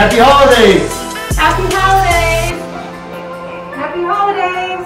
Happy holidays! Happy holidays! Happy holidays!